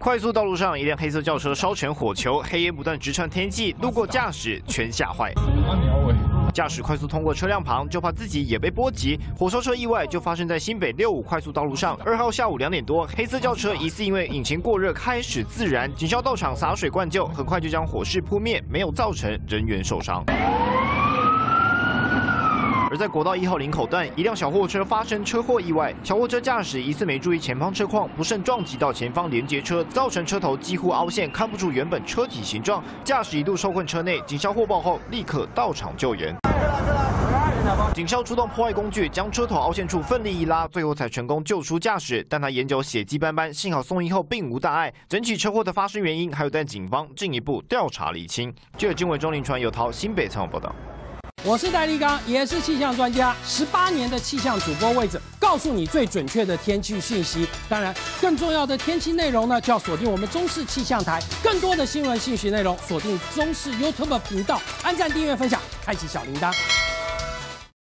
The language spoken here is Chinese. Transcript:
快速道路上，一辆黑色轿车烧成火球，黑烟不断直窜天际，路过驾驶全吓坏。驾驶快速通过车辆旁，就怕自己也被波及。火烧车意外就发生在新北六五快速道路上。二号下午两点多，黑色轿车疑似因为引擎过热开始自燃，警消到场洒水灌救，很快就将火势扑灭，没有造成人员受伤。在国道一号林口段，一辆小货车发生车祸意外，小货车驾驶疑似没注意前方车况，不慎撞击到前方连接车，造成车头几乎凹陷，看不出原本车体形状，驾驶一度受困车内。警消获报后，立刻到场救援。警消出动破坏工具，将车头凹陷处奋力一拉，最后才成功救出驾驶。但他眼角血迹斑斑，幸好送医后并无大碍。整起车祸的发生原因还有待警方进一步调查厘清。记者经纬中林传有涛新北采访报道。我是戴立刚，也是气象专家，十八年的气象主播位置，告诉你最准确的天气讯息。当然，更重要的天气内容呢，就要锁定我们中视气象台。更多的新闻信息内容，锁定中视 YouTube 频道，按赞、订阅、分享，开启小铃铛。